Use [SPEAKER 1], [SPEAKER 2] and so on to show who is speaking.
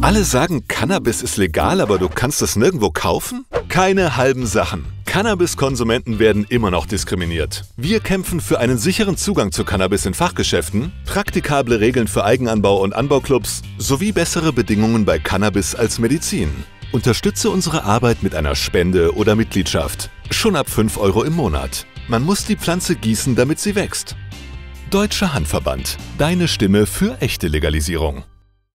[SPEAKER 1] Alle sagen, Cannabis ist legal, aber du kannst es nirgendwo kaufen? Keine halben Sachen. Cannabiskonsumenten werden immer noch diskriminiert. Wir kämpfen für einen sicheren Zugang zu Cannabis in Fachgeschäften, praktikable Regeln für Eigenanbau und Anbauclubs sowie bessere Bedingungen bei Cannabis als Medizin. Unterstütze unsere Arbeit mit einer Spende oder Mitgliedschaft. Schon ab 5 Euro im Monat. Man muss die Pflanze gießen, damit sie wächst. Deutscher Handverband. Deine Stimme für echte Legalisierung.